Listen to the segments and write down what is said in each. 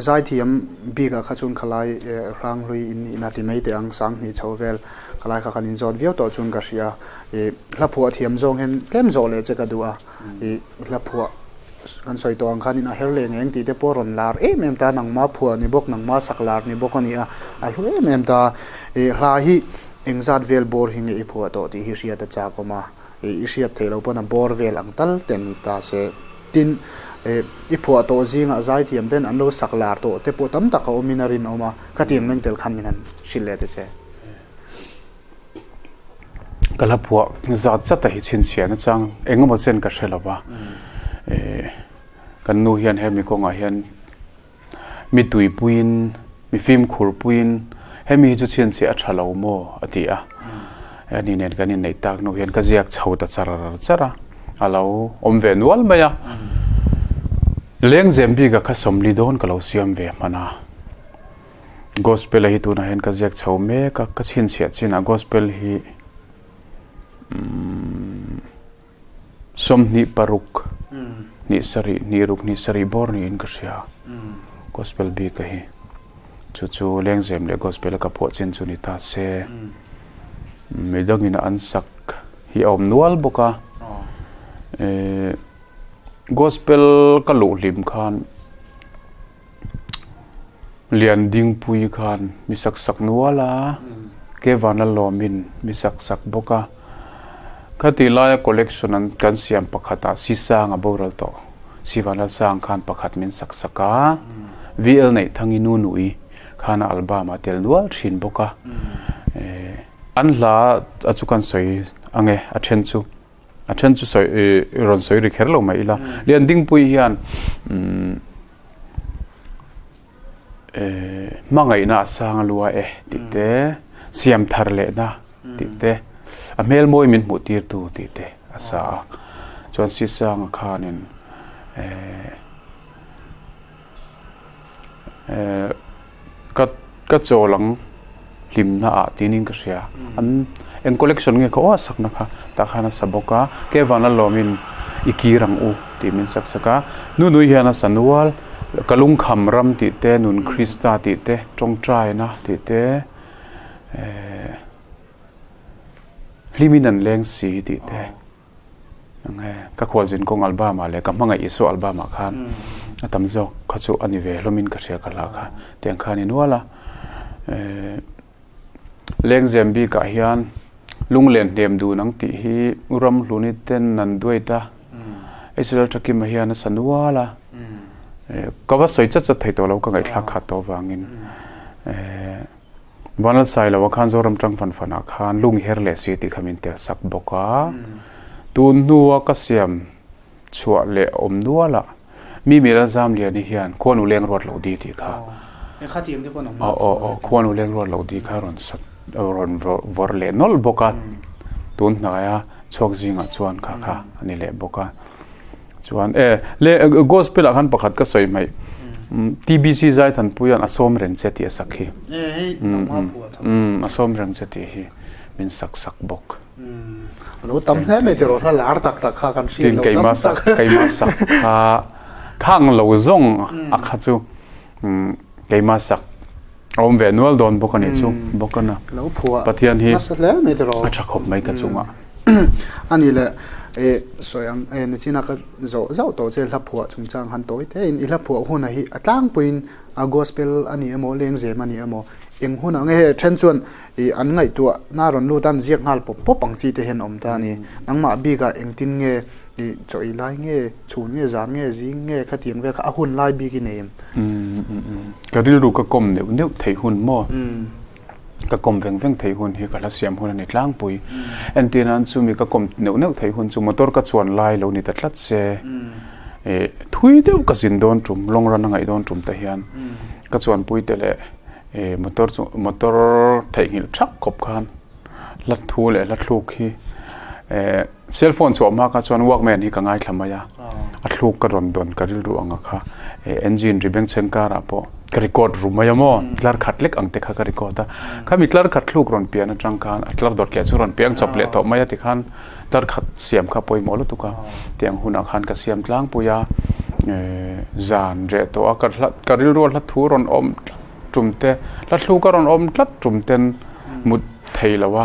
zai thi am bi ka khachun khalai eh, rang rui in ina ti mai te ang sang ni chovel khalai kha kanin zot viau to chun ka sia e eh, la phua thiam zong hen tlem zo le che ka dua e la phua kan soi to ang khanin a her le ngeng ti te poron lar. E mem ta nang ma phua ni bok nang ma sak lar ni bok ani a. A lu e mem ta e hla hi engzat vel bor hi ni phua to ti hi sia ta cha ko ma. E i sia the lo pa na bor vel ang tal ten ni ta se tin. Eh, i phua to zinga zai thiam den an lo sak lar to te po tam tak o minarin oma ka tiang nang tel khan minan shile te che. Kala phua za cha ta hi chin chian chang. Engemaw chen ka hrelawa e eh, kan nu hian he mi ko nga ah hian. Mi tui puin, mi film khur puin. He mi chu chen che a thalo mo ati a ani eh, nen kan in nei tak nu hian ka ziak chho ta chara chara. Alo om ve nual maya leng zembi ga kha somli don ka lo siam ve mana gospel hi tu na hen ka ziak chho me ka ka chin chia chin a gospel hi som ni paruk ni sari ni ruk ni sari bor ni in ka sia gospel bi ka hi chu chu leng zem le gospel ka pho chin chu ni ta se me dang in an sak hi om nual boka e gospel ka lu lim khan lian ding pui khan mi sak sak nuala ke vana lomin mi sak sak boka khati la collection an kan siam pakhata si sang aboral to si vana sang khan pakhat min sak saka vl nei thangi nu nui khana album tel nual thin boka e an la achukan soi ange a then chu a then chu soi ron soi ri kherlo mai la lian ding pui hian e mangai na sang lua e ti te siam thar le na ti te a mel moi min mu tir tu ti te asa chuan si sang khanin e e ka ka cholang lim na a tinin ka sia an en collection nge ko sak na kha. Ta khana saboka ke wana lomin ikirang u. Ti min sak saka nu nu hiana sanual kalung kham ram ti te nun krista ti te tong trai na ti te. Eh liminan leng si ti te. Nang he ka khwal jin kong albama le ka manga iso albama khan atam jok khachu ani ve lomin ka thia kala kha. Teng khani nuala. Eh leng zembi ka hian ลุงเลียนเดียมดูนังติฮีรำลุนิเต้นนันด้วยตาไอ้สุดทักิมเฮียนสันวาละก็ว่าสวยจัดจัดไทยตัวเราก็ไงทักขัดตัววางินวันละใส่เราว่าขานโซรำจังฟันฟันอาคารลุงเฮร์เลสีติขมินเตสักบกาตูนัวก็เสียมชัวเละอมนัวละมีมีระจามเลียนเฮียนควรอุเลงรวดเหลาดีที่ค่ะข้าทีมที่พ่อหนุ่มอ๋ออ๋อควรอุเลงรวดเหลาดีค่ะรอนสัต ron vor le nol boka. Tun na ya chok jinga chuan kha kha ani le boka. Chuan e le gospel a khan pakhat ka soi mai. TBC zai than puyan asom reng che ti sakhi e um asom reng che ti hi. Min sak sak bok. Lo tam hle me te ro hla lar tak tak kha kan tin kai ma sak kai ma sak. Kha khang lo zong a kha chu. Kai ma sak om ve nual don bokani chu bokana lo phua pathian hi. Mas hle me te ro a tha khop mai ka chunga ani le e soyang e ni china ka zo zo to che la phua chung chang han toi te in i la phua huna hi atlang puin a gospel ani emo leng je mani emo eng huna nge he chen chuan i an ngai tu na ron lu tan ziak ngal po po pang chi te hen om ta ni nang ma bi ga eng tin nge i choi lai nge chu nge za nge zi nge kha tiang ve kha a hun lai bi ki nem um um ka ril ru ka kom ne ne thei hun mo um ka kom veng veng thei hun hi kala siam hun ani tlang pui en tin an chu mi ka kom neu neu thei hun chu motor ka chuan lai lo ni ta tlat se e thui deuh ka zin don tum long ran ngai don tum ta ka chuan pui te le e motor motor thei ngil thak khop khan lat thu เซลฟอนสวมมากชวนวอกแมนอีกง่ายทำไมอะอัดลูกกระดอนดอนกระดิลรูอังค่ะเอนจินรีเบงเชนการะปอกระริกอดรูมายมอทลาร์ขัดเล็กอังเตค่ะกระริกอดะข้ามีทลาร์ขัดลูกรอนเปียนจังการอัดลาร์ดอดแก่ชุรอนเปียงจบเละตอมายาติขันทลาร์ขัดเสียมข้าปอยมอลตุกะเตียงหุนักขันกระเสียมกลางปุยาจานเรตอวกระลัดกระริลรัวลัดทูรอนอมจุ่มเตลัดลูกกระรอนอมลัดจุ่มเตนมุดไทยละวะ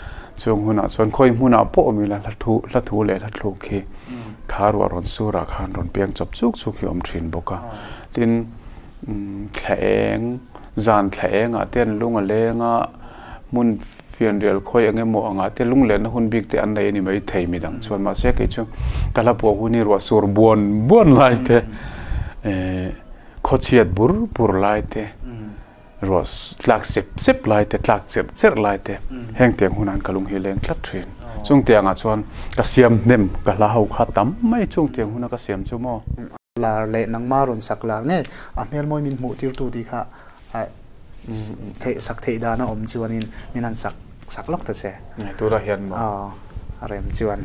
chung huna chon khoi huna po mi la la thu la thu le la thu khi kharu aron sura khan ron piang chop chuk chuk hi om thin boka tin mm, thleng zan thleng a, ten lunga lenga mun fian rel khoi ange mo anga te lung len hun bik te an nei ni mai thei mi dang. Chuan ma se ke chu kala po hu ni ro sur buon buon lai te eh, e khochiat bur bur lai te. Mm ros tlak sip sip lai te tlak cher cher lai te heng te hunan kalung hi leng tlat thin chung te anga chuan ka siam nem ka la hau kha tam mai chung te huna ka siam chu mo la le nang ma ron sak la ne a mel moi min mu tir tu di kha thei sak thei da na om chuanin min an sak sak lok ta che tu ra hian mo a rem chuan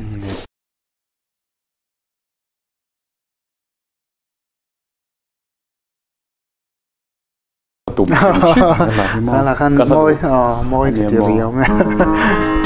tum là khăn môi ờ môi thì riêu nghe sia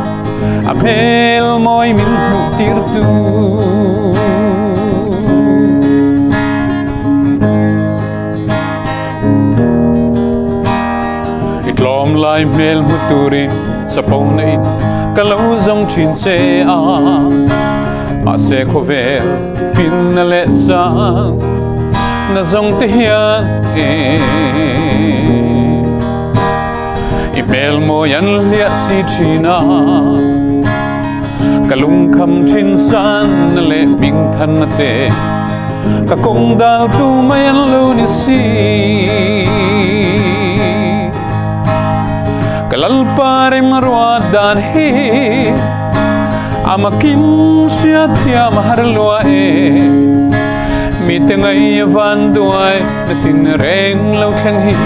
apel moi min tir tu. Itlom lai mel muturi sa pau kalau zong chin se a. Ma se kho ve fin na le sa, na zong te hian e. I mel mo yan lia si china kalung kham chin san le ming than te ka kong dal tu mayan lo ni si kalal pare marwa dan hi amakin sia tia mahar lua e mi te ngai van duai na tin reng lo khang hi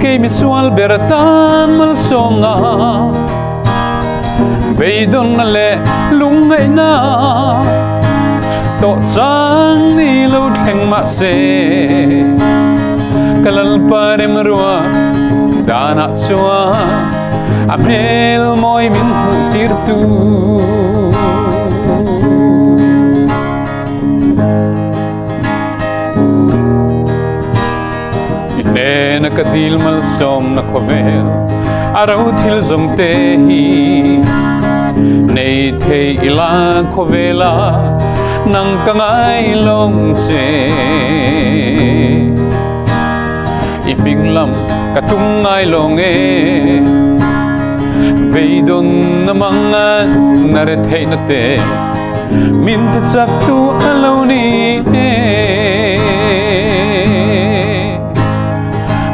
ke mi sual beratan mal songa beidon le lung ngai na to chang ni lo theng ma se kalal pare marwa dana chua apel moi min tir tu ne na kadil mal som na khovel arau thil zom te hi. Nei the ila khovela nang kangai long se iping lam katung ngai long e. Veidon na mga nare thei na te. Min te chak tu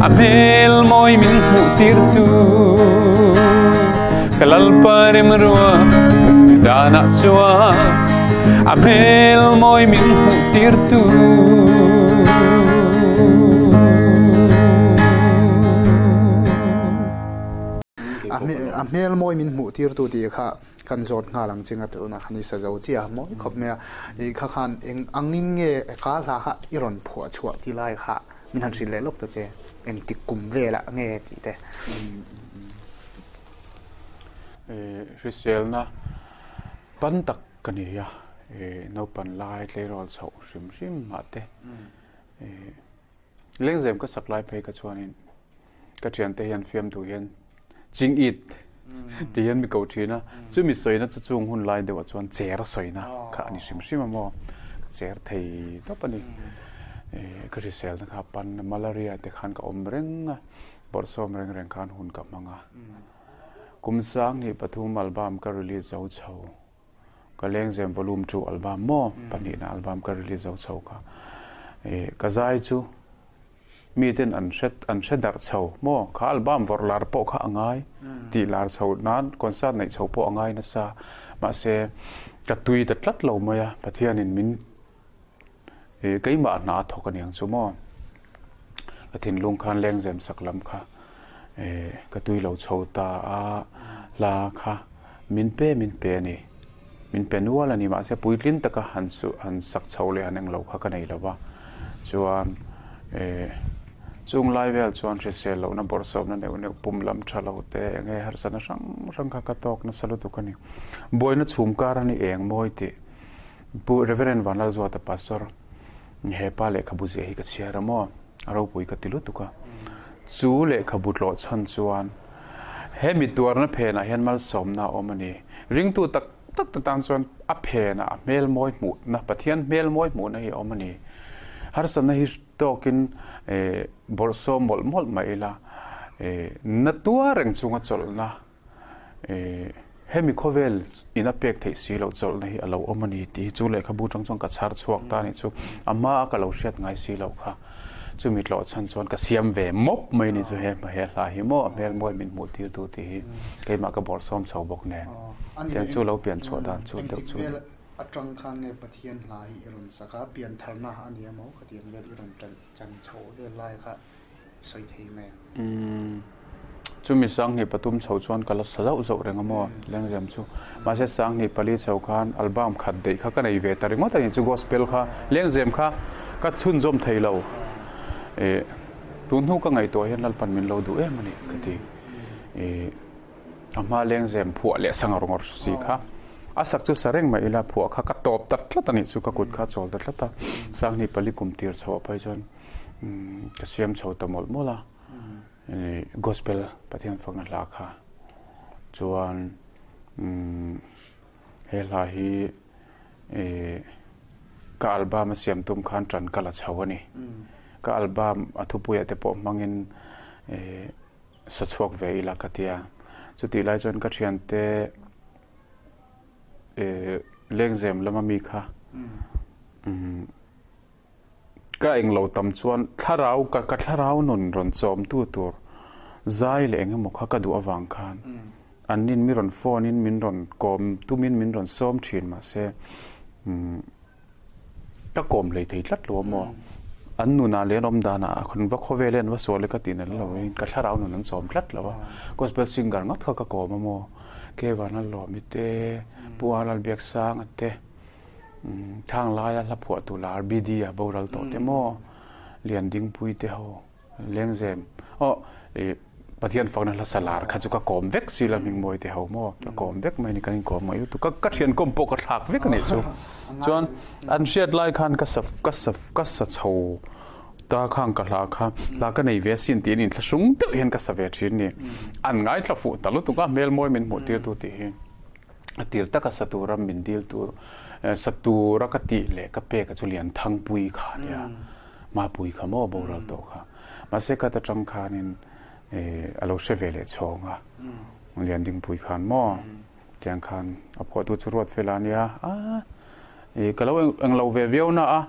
عبيل موي من فوق تيرتو كالالبار مروا دانا سوا عبيل موي من فوق تيرتو عمل موي من فوق تيرتو ديكا กันจดงาหลังจริงอะตัวนักนี่เสียใจจี้อะมอยขบเมียอีกข้างเองอังนิงเงี้ยก้าละค่ะอีรอนผัวชัวที่ไล่ค่ะ han rin le lok to che eng tik kum ve la nge ti te e risel na pan tak kani ya no pan lai tle rol chau sim sim ma te leng zem ka saklai phei ka chuanin ka thian te hian fiam tu hian ching it ti hian mi ko thina chu mi soina chu chung hun lai dewa chuan cher soina kha ani sim sim mo cher thei to pani e ka sel na kha pan malaria te khan ka om reng bor reng reng khan hun ka manga. Kum sang ni pathum album ka release zo chho ka leng zem volume 2 album mo, pani na album ka release zo chho ka. E ka zai chu, mi ten an shet, an set dar chho mo, ka album vor lar po kha angai. Ti lar chho nan, concert nei chho po angai na sa. Ma se, ka tui ta tlat lo ma ya pathian in min e kai ma na thok an yang chu mo ka thin lung khan leng zem saklam kha e ka tui lo chho ta a la kha min pe min pe ni min pe nuala ni ma se puitlin taka han su han sak chho le aneng lo kha ka nei lo wa chuan e chung lai vel chuan ri sel lo na bor som na neu neu pum lam tha lo te nge har sana sang sang kha ka tok na salu tu kani boy na chum kar ani eng moi ti pu reverend vanal zo ta pastor hepa le khabu je hi ka chiaramo aro poi ka tilu tuka chu le khabu lo chan chuan he mi tuar na phena hian mal som na omani ring tu tak tak ta tan chuan a phena a mel moi mu na pathian mel moi mu na hi omani har san na hi tokin e borso mol mol maila e natua rang chunga cholna e hemi khovel ina pek thei si lo chol na hi alo omani ti chu le khabu chang chang ka char chuak ta ni chu ama ka lo hriat ngai si lo kha chu mi lo chan chuan ka siam ve mop mai ni chu he ma he la hi mo mel moi min mu ti tu ti ke ma ka bor som chau bok ne ten chu lo pian chho dan chu deu chu atang khan nge pathian lai iron saka pian tharna ani mo khatiam le iron tan chan chho le lai kha soi thei me chúng chu sang ni patum chho chuan kala sajau zo renga mo leng jam chu. Ma se sang ni pali chho khan album khat dei kha này về ve tari tại tani chu gospel kha, leng jem kha ka chun zom thei tuân e tun ngày ka ngai to hian lal pan min lo du e mani kati e ama leng jem phu le sang rongor si kha. Asak chu sareng ma ila phu kha ka top tat tlat ani chu ka kut kha chol tat tlata sang ni pali kum tir chho pai chon mm, ka siam chho ta mola gospel pathian phang la kha. Chuan mm, he la hi e ka album siam tum khan tran kala chawani mm. ka album athu puya te po mangin e sa chuak ve ila katia chuti lai chon ka thian te e leng zem lama mi kha. Mm. ก็เองเราตำชวนถ้าเราก็กระทาเราหนุนรอนจอมตัวตัวใจเลยเองมุขก็ดูอวังคานอันนี้มิรอนฟอนินมินรอนกอมตุมินมินรอนซ้อมชินมาเสตะกอมเลยทีลัดหลวมออันนูนาเลนอมดานาคนว่าเขาเวเลนว่าสวนเลยก็ตีนั่นเราเองกระทาเราหนุนนั้นซ้อมลัดล้วว่ก็เป็นสิงกันงับเขาก็กอมมอเกวานั่นหลอมิเตปัวลันเบียกสร้างอันเต้ ทางลายละผัวตุลาบีดีอะบรัลโตเตมอเลียนดิ้งปุยเตโฮเลี้ยงเซมอ๋อประเทนฝั่งนั้นละสลาร์ขัดจุกกอมเวกสีลามิงมวยเตโฮมอกอมเวกไม่นี่กันกอมมาอยู่ตุกกัดเชียนกอมโปกหลักเวกนี่สุจวนอันเชียดลายขันกัสฟกัสฟกัสโชตาข้างกัลาข้าลาก็ในเวสินตีนินสุงเตเห็นกัสเวชินนี่อันง่ายทลฟูตลุตุก้าเมลมวยมินหมดเตียวตุตีเห็นตีรตกัสตุรัมมินเดียวตัว สตรูรักติเละกะเปกจุเลียนทังปุยขาเนี่ยมาปุยขโมบรัลโตค่ะมาเสกตะจังคานินเอออโลเชเวเลชองอะมันเลียนดิ้งปุยขานมอเตียงขานอพอตุจรวดเวลาเนียอ่าเอกะเราเองเราเวเววนะอะ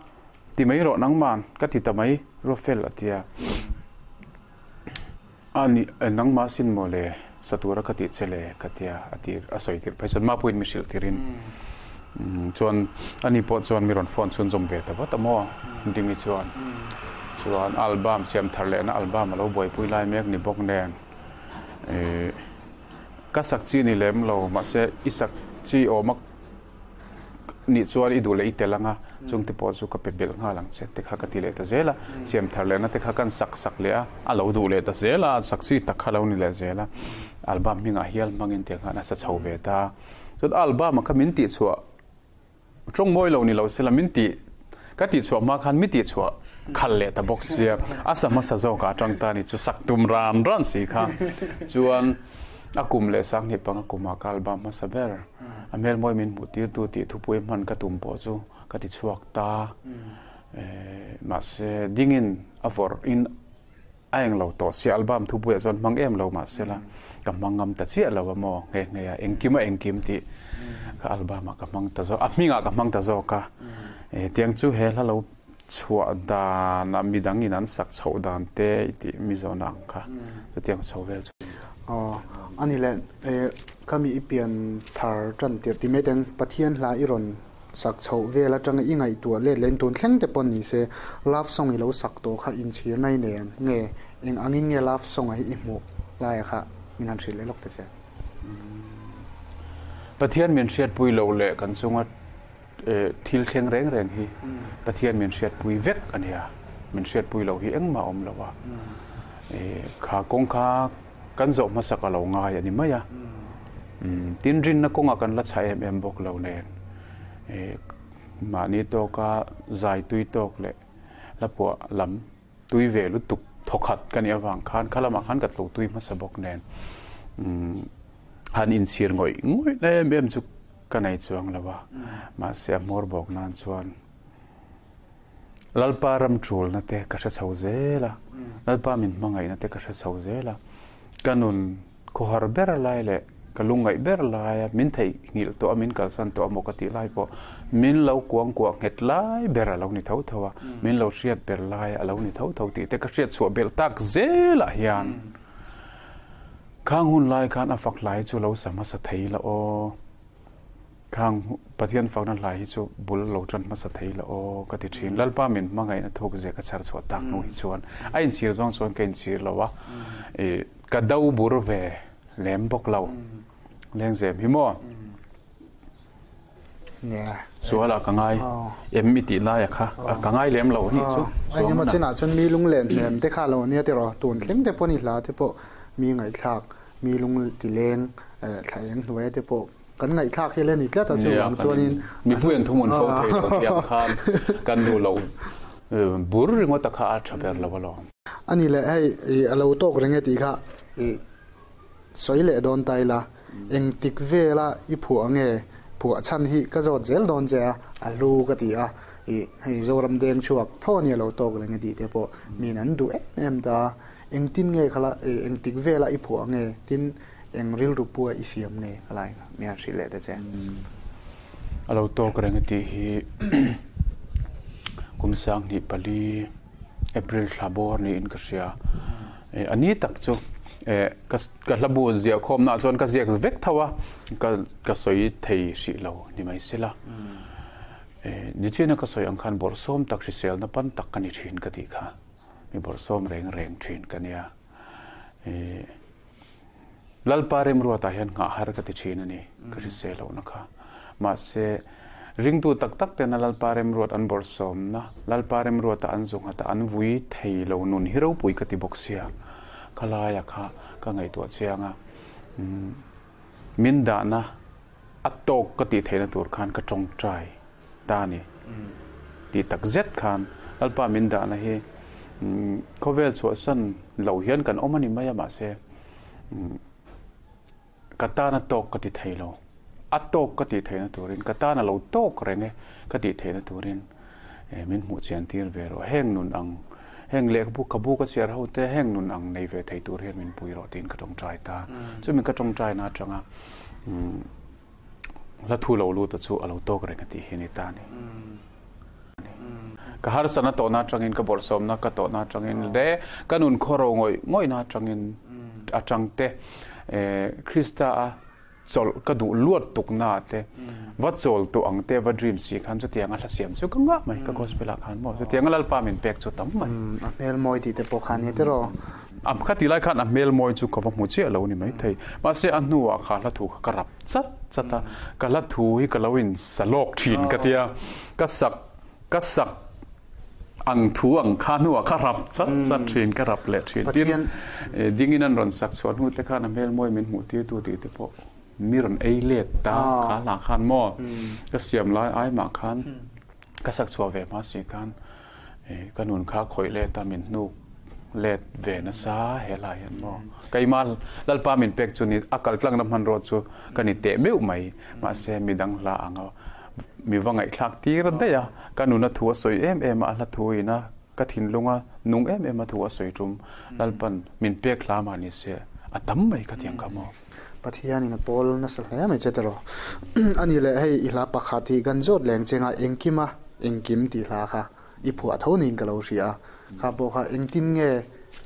ติไม่รอนังมันก็ติตะไม่รอเฟลอะเตียอันนี้นังมาสินโมเลสตุรักติเชเลกะเตียอติอาศัยติไปจนมาปุยมิชิลติริน ชวนอันนี้พอชวนมีรอนฟอนชวนจมเวทแต่ว่าตมอดิมีชวนชวนอัลบั้มเสียมทะเลนะอัลบั้มเราบ่อยปุยไล่เมกนี่บกแดงเออกสักชีนี่เล่มเรามาเสอิสักชีโอมักนี่ชวนอีดูเลยอีเตลังอะจงที่พอสุกับเปเบลงาลังเสติขากติเลตเซล่เสียมทะเลนะติขากันสักสักเลยอะอัลเราดูเลยตเซล่สักชีตักขาเรานี่เลยเซล่อัลบั้มมีงาเฮียลมังอินเตียงนะสัชาวเวตาสุดอัลบั้มมันก็มินติชัว trong moi lâu ni lâu sẽ là mình tì cái tì chua mà khăn mi tì chua khăn lệ ta box sia asa ma sa zo cả trong ta ni chu sắc tum ran ran si kha chuan akum le sang ni pang akuma ka album ma saber amel moi min mutir tu ti thu pui man ka tum po chu ka ti chuak ta e ma se dingin avor in aeng lo to si album thu pui chon mang em lo ma se la mang mangam ta chi lo mo nge nge ya engkim a engkim ti ka alabama ka mang ta zo apmi nga ka mang ta zo ka e tiang chu he la lo chua da na mi dang in an sak chho dan te ti mi zo na ka tiang chho vel chu ờ ani le e kami ipian thar chan tir ti meten pathian hla iron sak chho ve la tang i ngai tu le len ton thleng te pon ni se love song i lo sak to kha in chhir nai ne nge eng angin nge love song ai i mu lai kha minan thri le lok te che ประเทียนเมียนเชียดปุยเราเละกันซึ่งว่าทิลเชียงแรงแรงฮีประเทียนเมียนเชียดปุยเวกอันเนี้ยเมียนเชียดปุยเราฮีเอ็งมาอมเราว่าขากงขากันจบมาสักเราง่ายอันนี้ไหมอะตินรินนักงกันละใช้เอ็มเอ็มบอกเราเนี่ยมานี่ตัวก็ใจตุยตกเลยแล้วพวกลำตุยเวลุตุกทกขัดกันเนี่ยวังคานข้าละมาขันกัดลูตุยมาสบกแนน han in sir ngoi. Ngoi le em em chu kanai chuang lawa ma se mor bok nan chuan. Lalpa ram trul na te ka sha chho zela. Lalpa min mangai na te ka sha chho zela. Kanun ko har ber lai le kalungai ber lai min thei ngil to amin kal san to amokati lai po. Min lo kuang kuang het lai ber lo ni thau thawa min lo riat ber lai alo ni thau thau ti. Te ka riat chu bel tak zela hian ข้างหุ่นลายคานอฟักหลายจูเราสามารถสะเทยละอ้อข้างประเทศฝั่งนั้นหลายจูบุลเราจนมาสะเทยละอ้อกติชินลัลปามินมาไงนะทุกเจ้ากชารสวดตักนู้นชวนไอ้เชียร์จองชวนเกินเชียละวะเอ่อกระดาวบุรเวแหลมบกเราเลี้ยงเสียพี่โมสัวละกังไงเอ็มมิติลายค่ะกังไงเลี้ยมเรานี่ชัวอันนี้มันจะหนาจนมีลุงเหลนเหลมแต่ข้าเราเนี่ยเต่เราตุนเลี้ยงแต่พอนี่ลาแต่พอมีไงฉาก khang hun lai khan afak lai chu lo sama sa thei la o khang pathian fakna lai hi chu bul lo tran ma sa thei la o ka ti thin lalpa min mangai na thok je ka char chho tak no hi chuan a in sir zong chuan ken sir lo wa e ka dau bur ve lem bok lo leng zem hi mo nè so la ka ngai em mi ti la ya kha ka ngai lem lo ni chu anh em mà trên nào chân mi lung lên nem te kha lo nia te ro tun thleng te poni hla te po mi ngai thak mi lung ti leng thlayeng hnuai te po kan ngai thak hi len itla ta chu wang chuanin. mi puan thumun fo thei lo tiam khan kan du lo. Bur ringo ta kha a thaber lo lo. Ani le ai alo tok renge ti kha e soi le don tai la. Eng tik ve la i phu ange phu chan hi ka zot zel don je a lu ka ti a. E hei zoram deng chuak thoni lo tok renge ti te po mi nan du em ta eng tin nge khala eh, eng tik ve la iphu ange tin eng ril ru pu i siam ne alai na a ar le ta che. Mm. Alo to kreng ti hi kum sang ni pali april thlabor ni in ksia eh, ani tak chu eh, ka ka labu zia khom na chon ka zia vek thawa ka ka soi thei si lo ni mai sila mm. ni chena ka soi ang khan bor som tak si sel na pan tak ka ni thin ka ti kha. bor som reng reng thin kan e lal parem ruwa ta hian nga har ka ti thin ani kri se lo na kha ma se ring tu tak tak te na lal parem ruwa an bor som na. Lal parem ruwa ta an zung ta an vui thei lo nun hiro pui ka ti boxia kala ya kha ka ngai tu chianga mm, min da na atok ka ti thena tur khan ka chong trai. Ta ni. Mm. Ti tak zet khan alpa min da na he เขาเวลสวนสั้นเหล่าเฮียนกันอมันนี่ไม่ยามาเซกตานตกกติไทยเราอัตโตกติไทยนตัวรินกตานเราโตกเรงเอกติไทยนตัวรินเอมินหูเสียนทีนเวโรแห่งนุนอังแห่งเล็กบุกขบุกเสียเราแต่แห่งนุนอังในเวทไทยตัวเรียนมินปุยรอตินกระตรงใจตาซึ่งมันกระตรงใจนาจังอะละทูเราลูตัดสู้เราโตกเรงกติเฮนิตานี่ ka har sana to na tangin ka bor som na ka to na tangin de kanun khoro ngoi ngoi na tangin atang te e krista a chol ka du luat tuk na te va chol tu ang te va dream si khan chu tiang a hla siam chu ka nga mai ka gospel khan mo chu tiang lal pa min pek chu tam mai mel moi ti te po khan he te ro am khati lai khan a mel moi chu ka va mu chi lo ni mai thei ma se an nu wa kha la thu ka rap chat chata ka la thu hi ka lawin salok thin ka tia ka sak ka sak ang thu ang khan nu ka rap chat chat thin ka rap le thin tin dingin an ron sak chon hu te khan a mel moi min mu ti tu ti te po mi ron ei le ta kha la khan mo ka siam lai ai ma khan ka sak chua ve ma si khan ka nun kha khoi le ta min nu let ve na sa he la yan mo kai mal lal pa min pek chu ni akal tlang nam han ro chu ka ni te meu mai ma se mi dang la anga mi wa ngai thlak tir da ya. Ka nu na thua soi em em a la thuina ka thin lunga nung em em a thua soi tum. Lalpan min pe khla ma ni se. A tam mai ka tiang ka mo. Pathiani na pol na sa he mai chetero ani le hei ila pakhati ganjot leng chenga engkima engkim ti la kha. I phu a thonin ka lo ria ka bo kha engtin nge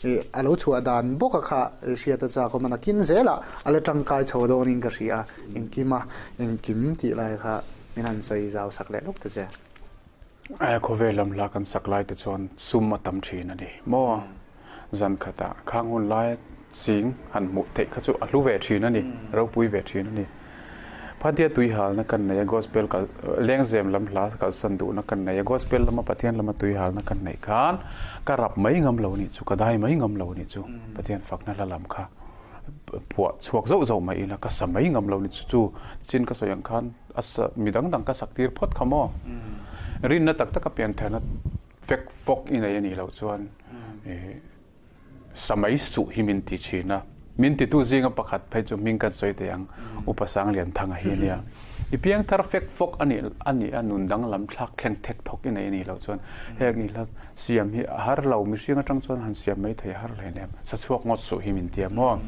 eh, e alo chu adan bo ka kha eh, ria ta cha ko mana kin zela ale tangkai chodo ning ka ria engkima engkim ti lai kha. Minan sai zau sak le lok ta che ai ko velam la kan saklai te chon sum ma tam thin ani mo zan khata khang hun lai sing han mu te kha chu alu ve thin ani ro pui ve thin ani phatia tui hal na kan nei gospel ka leng zem lam hla ka san du na kan nei gospel lama pathian lama tui hal na kan nei khan ka rap mai ngam lo ni chu ka dai mai ngam lo ni chu pathian fak na la lam kha puwa chuak zo zo mai la ka samai ngam lo ni chu chu chin ka soyang khan as midang dang ka saktir phot khamo. Rin na tak tak ka pian thana fek fok in ai ni lo chuan e samai su himin ti china min ti tu zinga pakhat phai chu min kan soi te yang upasang lian thanga hi nia. I piang thar fek fok ani ani anun dang lam thlak khleng thek thok in ai ni lo chuan he ngi la siam hi har lo mi singa tang chuan han siam mai thei har le nem. Sa chuak ngot su himin tia mo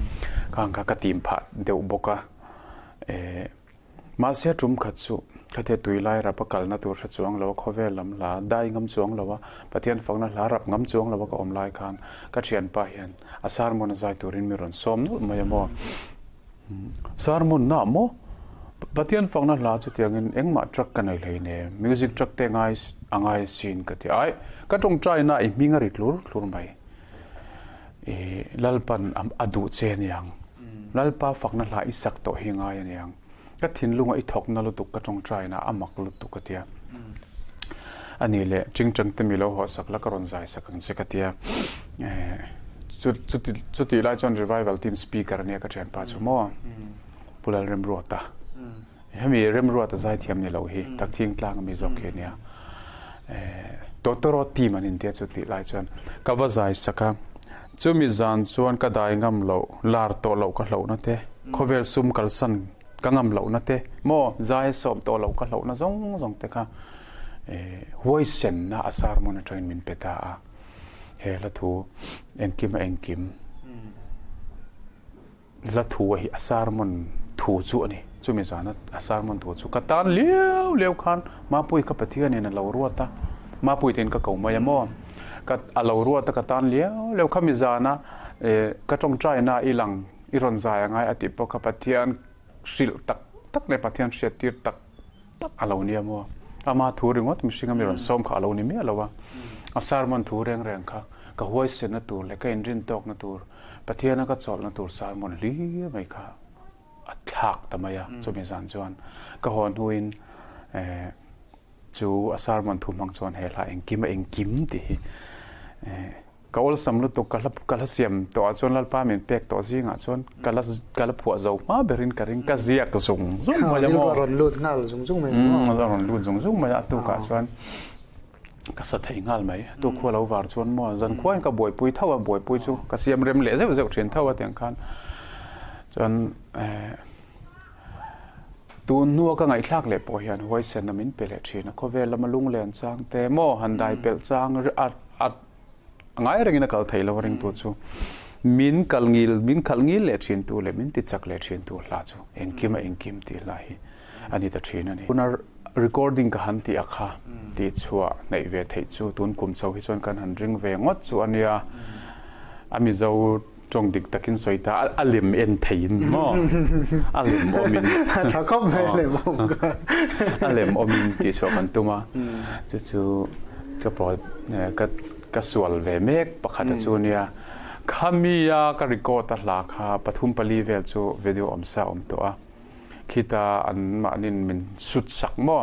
kang ka ka tim pha deu boka. E ma sia tum khat chu khathe tui lai ra pa kal na tur sa chuang lo khove lam la dai ngam chuang lo wa pathian phang na la rap ngam chuang lo ka om lai khan ka thian pa hian asar mon zai turin mi ron som nu mai mo. Sar mon na mo pathian phang na la chu tiang in engma truck kan ai lei ne music truck te ngai angai sin ka ti ai ka tong trai na i minga ri tlur tlur mai. E lalpan am adu chen yang lalpa fakna la isak to hinga yang ka thin lunga i thok na lu tuk ka tong trai na amak lu tuk ka tia. Ani le ching chang te mi lo ho sak la karon zai sakang se ka tia. Chu chu ti chu ti lai chon revival team speaker ne ka chen pa chu mo. Pulal rem ro ta. Hemi rem ro ta zai thiam ni lo hi. Tak thing tlang mi zok he nia. To to ro team an in te chu ti lai chon. Ka wa zai saka chu mi zan chuan ka dai ngam lo lar to lo ka lo na te. Khovel sum kal san ka ngam lo na te mo zai som to lo ka lo na zong zong te ka e huai sen na asar mon train min peta a he la thu en kim en kim la thu hi asar mon thu chu ani chu mi zana asar mon thu chu ka tan leu leu khan. Ma pui ka pathia ne na lo ruata ma pui ten ka kau ma ya mo ka a lo ruata ka tan leu leu kha mi zana e ka tong trai na ilang iron zai ngai ati po ka pathian สิลตักตักในปะเทียนเสียตีตักตักอารมณ์เนี่ยมัวอามาทูเริงวัดมิสิงามีรันสอมขาอารมณ์นี่ไม่อะไรวะอาสารมันทูเรงแรงค่ะก็ห้วยเสนตูเลยก็อินรินตอกนตูปะเทียนก็จอลนตูสารมันลี้ยไม่ค่ะอัตฉากทำไมอะสมิสันจวนก็หอนหุนจูอาสารมันถูมังจวนเฮล่าเองกิมเองกิมตี ti eh kaol samlu to kala kala siam to chon lal pa min pek to zinga chon kala kala phua zo ma berin karing ka zia ka zung zung ma mo. ron lut ngal zung zung mai ma ron lut zung. Zung ma tu ka chuan ka sa thei ngal mai. Tu khu lo war chuan mo. Zan khuan ka boi pui thawa boi pui chu ka siam rem le zeu zeu thin thawa tiang khan. Chuan tu nuwa ka ngai thlak le po hian hoi sen namin pele thina. Ko ve lama lung len chang te mo handai pel chang at at ngai rengina kal thei lo ring tu chu min kal ngil min kal ngil le thin tu le min ti chak le thin tu la chu en kim en kim ti la hi. Ani ta thin ani punar recording ka han ti akha ti chua nei ve thei chu tun kum chau hi chon kan han ring ve ngot chu ania ami zo trong dik takin soita alim en thein mo alim omin tha khop ve le mo alim omin ti chu kan tuma chu chu ka pro ka กระสวลเวเมกประคตจูเนียขามียากริโกตัดลาคาปฐุมปลีเวลจูวิดีโออมซาอมตัวคิดาอันมานินมินสุดสักมอ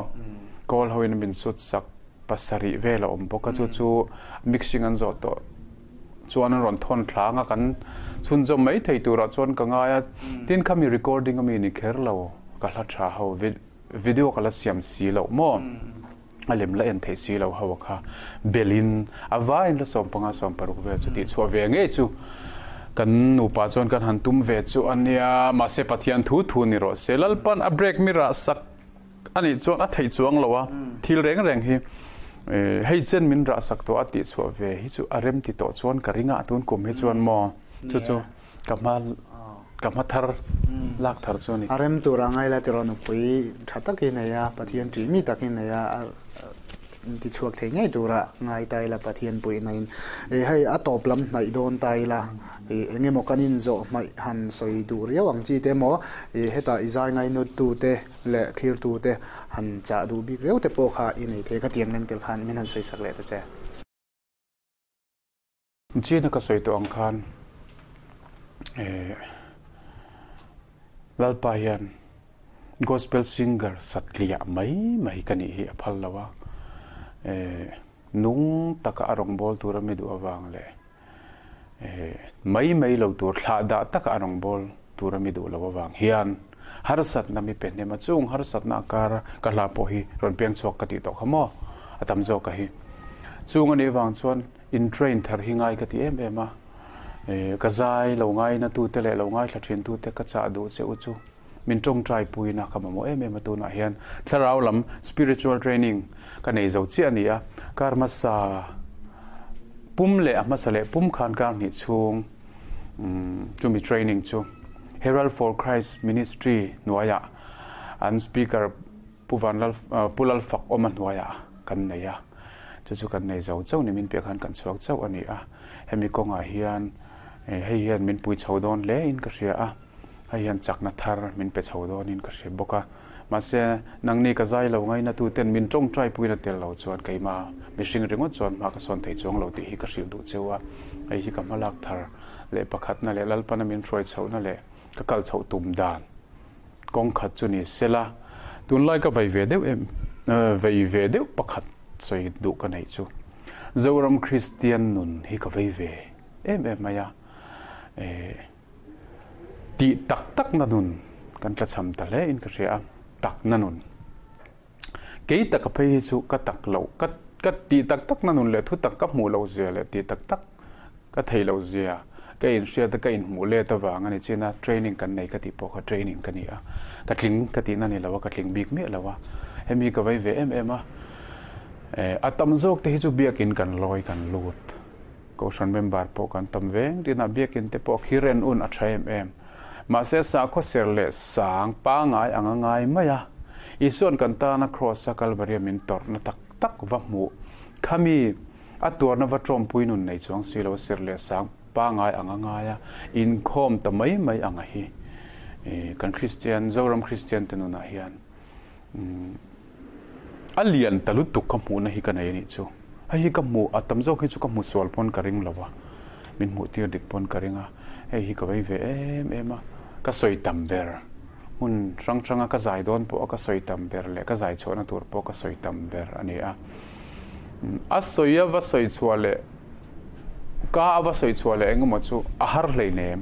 กอลฮวินมินสุดสักภาษาริเวลอมปกจูจูมิกซิงอันจอตัวชวนรอนทนคลางกันชุนจมไม่ถ่ายตัวชวนกัง่ายทิ้นขามีรีคอร์ดิ้งมีนิเคอล์เราก็ลัดชาเฮาวิดีโอกลัสียมสีเราโม alem la en thei si lo hawa kha belin avain la som panga som paru ve chu ti chua ve nge chu. Kan nu pa chon kan han tum ve chu ania. Ma se pathian thu thu ni ro selal pan a break mi ra sak. Ani chon a thei chuang lowa thil reng reng hi. Hei chen min ra sak to ati chu ve hi chu arem ti to chuan karinga atun kum hi chuan mo chu chu. kamal kama thar lak thar chuni arem tu rangai la tiro no pui thata ke na ya pathian ti mi takin na ya ti chuak thei ngai dura ngai tai la pathian pui nain. E hai a top lam nai don tai la e nge mo kanin zo mai han soi du ria wang chi te mo e heta izai ngai no tu te le thir tu te han cha du bi reu te po kha in ei the ka tiang lem tel khan min han soi sak le ta che. Chi na ka soi to ang khan e lalpa hian gospel singer satlia mai mai kani hi aphal lawa e nung taka arong bol tura mi du awang le e mai mai lo tur thla da taka arong bol tura mi du lawa wang hian har sat na mi pen ne ma chung har sat na kar ka la po hi ron peng chok ka ti to khamo atam zo ka hi chung ani wang chuan in train thar hi ngai ka ti em em a e ka lâu lo ngai na tu te le lo ngai thla thin tu te ka cha du che u chu. Min trong trai pui na khăm mo em em tu na hian tharau lam spiritual training. Ka nei zo chi ania karma sa, pum le ama sa le pum khan ka ni chung. Chuẩn bị training chu. Herald for christ ministry nuaya an speaker puvan lal ờ, pulal fak oman nuaya kan nei ya chu chu kan nei zo chau ni min pe khan kan chuak chau ani a hemi konga hian Eh, hei hian min pui chho don le in ka ria a. Hei hian chakna thar min pe chho don in ka hre boka ma se nang ni ka zai lo ngai na tu ten min tong trai pui na tel lo chuan kai ma mi sing ringo chuan ma ka son thei chong lo ti hi ka sil du chewa hei hi ka malak thar le pakhat na le lalpana min troi chho na le ka kal chho tum dan. Kong khat chu ni sela tun lai ka vai ve deuh em eh, vai ve deuh pakhat choi du ka nei chu. Zoram christian nun hi ka vai ve. Em em, maya ti tak tak na nun kan tla cham ta le in ka ria tak na nun ke ta ka phei chu ka tak lo ka ka ti tak tak na nun le thu tak ka mu lo zia le ti tak tak ka thei lo zia ka in ria ta ka in mu le ta wa ngani china training kan nei ka ti po ka training kan ia ka tling ka ti na ni lawa ka tling big me lawa hemi ka vai ve em em a atam zok te hi chu biakin kan loi kan lut ko san member po kan tam veng dina biakin te po khiren un a thaim em. Ma se sa kho ser le sang pa ngai anga ngai maya ison kan ta na cross sa calvary min tor na tak tak va mu. Khami atur na va trom puinun nei chong silo ser le sang pa ngai anga ngaya in khom ta mai mai anga hi. E, kan christian zoram christian tenuna hian. Mm. Alian talu tu kamu na hi kanai ni chu hei ka mu atam zo khi chu ka mu sol pon karing lawa min mu tir dik pon karinga hei hi ka vai ve em em à ka soi tam ber. Mun rang à ka zai don po ka soi tam lệ le. Ka zai chona tour po ka soi tam ber ani a. A soya mm, va soi chwale ka ava soi chwale engma chu a har lei ne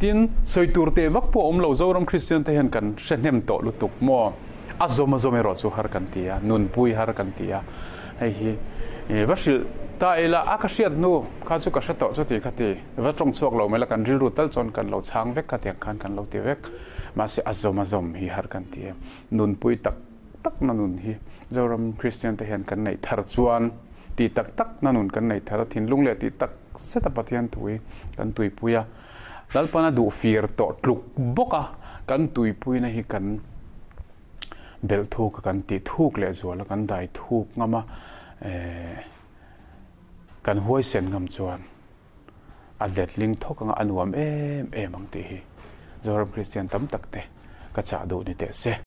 tin soi tour tế vak po om lo zo ram christian te hen kan shenem to lutuk mo. Azoma zomero chu har kan tia nun pui har kan tia hei hi. วัชิลตาเอลาอาคเชียนนูข้าจุกษัตริย์จุติคติวัชจงชวกเราไม่ละกันริรุตัลจนกันเราช้างเวกคติขันกันเราเตเวกมาเสียอัจโจมาจมฮิฮาร์กันเตียนุนปุยตักตักนันนุนฮิเจ้ารำคริสเตียนแต่เห็นกันในทารจวนตีตักตักนันนุนกันในทารทินลุงเลตีตักเสตปฏิยันตุยกันตุยปุยะแล้วปนัดูฟีร์โตกลุกบกะกันตุยปุยนะฮิกันเบลทูกกันตีทุกเลยจวนแล้วกันได้ทุกงมา Eh, kan huai sen ngam chuan a let ling thok anga anuam em em ang ti hi. Zoram christian tam tak te ka cha do ni te se.